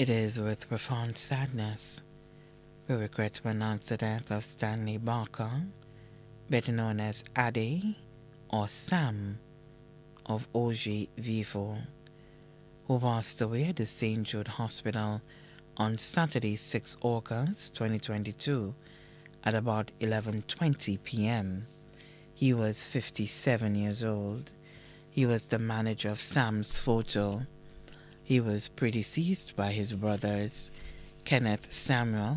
It is with profound sadness we regret to announce the death of Stanley Barker, better known as Addy or Sam of Augier Vivo, who passed away at the St. Jude Hospital on Saturday, 6 August 2022 at about 11:20 p.m. He was 57 years old. He was the manager of Sam's Photo he was predeceased by his brothers Kenneth Samuel,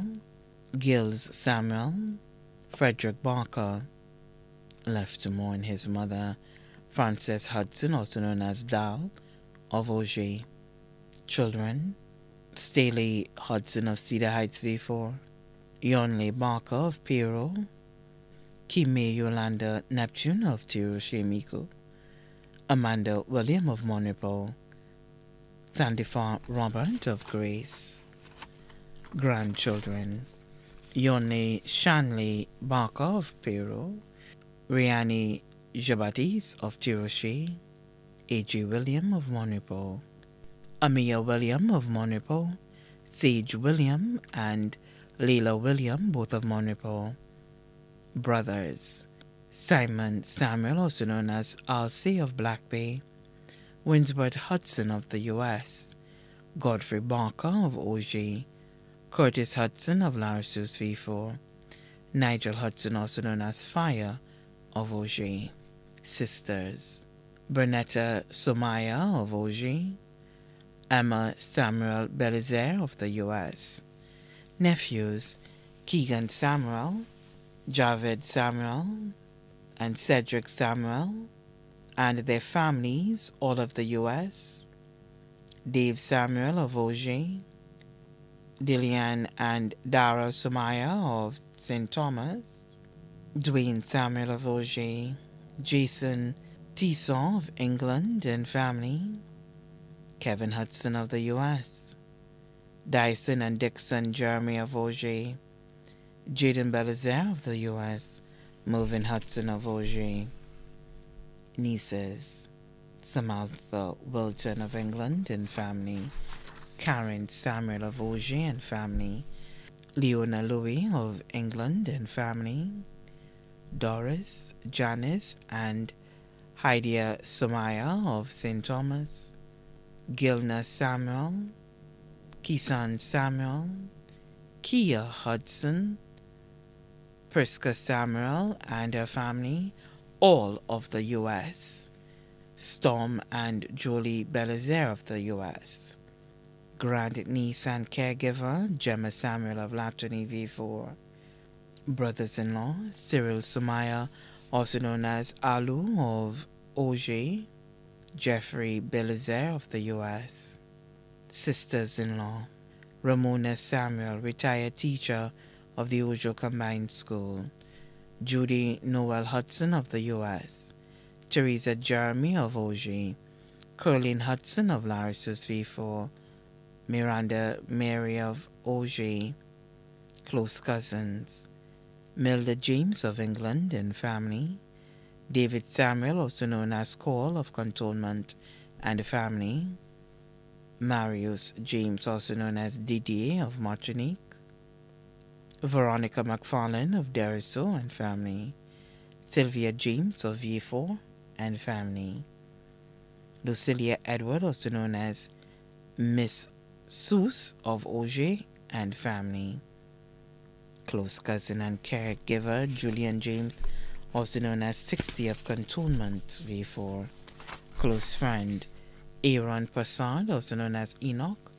Gills Samuel, Frederick Barker, left to mourn his mother, Frances Hudson, also known as Dal, of Augier. Children, Staley Hudson of Cedar Heights Vieux Fort, Yonley Barker of Pero, Kime Yolanda Neptune of Ti Rocher Micoud, Amanda William of Mon Repos, Sandifa Robert of Grace. Grandchildren Yoni Shanley Barker of Peru, Riani Jabatis of Ti Rocher, A.G. William of Mon Repos, Amia William of Mon Repos, Sage William and Leila William, both of Mon Repos. Brothers Simon Samuel, also known as Alcy of Black Bay, Winsbert Hudson of the U.S., Godfrey Barker of Augier, Curtis Hudson of Larsus Vieux Fort, Nigel Hudson, also known as Fire, of Augier, Sisters, Bernetta Somaya of Augier, Emma Samuel Belizaire of the U.S., Nephews, Keegan Samuel, Javed Samuel, and Cedric Samuel, and their families, all of the U.S., Dave Samuel of Augier, Dillian and Dara Sumaya of St. Thomas, Dwayne Samuel of Augier, Jason Tisson of England and family, Kevin Hudson of the U.S., Dyson and Dixon Jeremy of Augier, Jaden Belizaire of the U.S., Mervyn Hudson of Augier, nieces, Samantha Wilton of England and family, Karen Samuel of Augier and family, Leona Louis of England and family, Doris, Janice, and Hydia Somaya of St. Thomas, Gilna Samuel, Kisan Samuel, Kia Hudson, Priska Samuel and her family, all of the U.S., Storm and Julie Belizaire of the U.S., grand niece and caregiver Gemma Samuel of La Tourney V4, brothers in law Cyril Sumaya, also known as Alu of Augier, Jeffrey Belizaire of the U.S., sisters in law Ramona Samuel, retired teacher of the Augier Combined School, Judy Noel Hudson of the U.S., Teresa Jeremy of Augier, Curlin Hudson of Larsus Vieux Fort, Miranda Mary of Augier, close cousins, Milda James of England and family, David Samuel, also known as Cole of Cantonment and family, Marius James, also known as Didier of Martinique, Veronica McFarlane of Deriso and family, Sylvia James of Vieux Fort and family, Lucilia Edward, also known as Miss Seuss of Augier and family, close cousin and caregiver Julian James, also known as 60 of Cantonment Vieux Fort, close friend Aaron Passard, also known as Enoch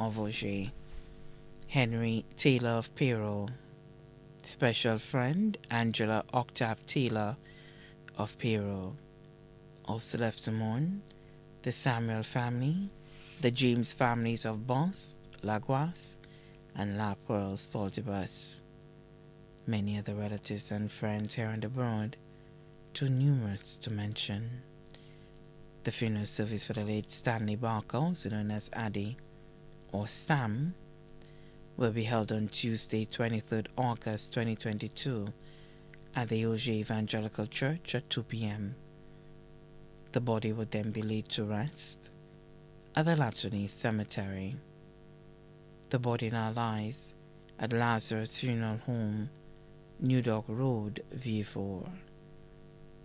of Augier. Henry Taylor of Pero, special friend Angela Octave Taylor of Pero. Also left to mourn the Samuel family, the James families of Boss, Laguas, and La Pearl Saltibus. Many other relatives and friends here and abroad, too numerous to mention. The funeral service for the late Stanley Barker, also known as Addy, or Sam, will be held on Tuesday, 23rd August 2022 at the Augier Evangelical Church at 2 p.m. The body will then be laid to rest at the La Tourney Cemetery. the body now lies at Lazarus Funeral Home, New Dock Road, Vieux Fort.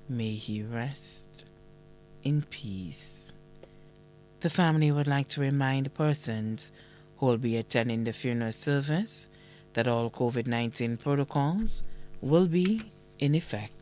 May he rest in peace. The family would like to remind persons who will be attending the funeral service that all COVID 19 protocols will be in effect.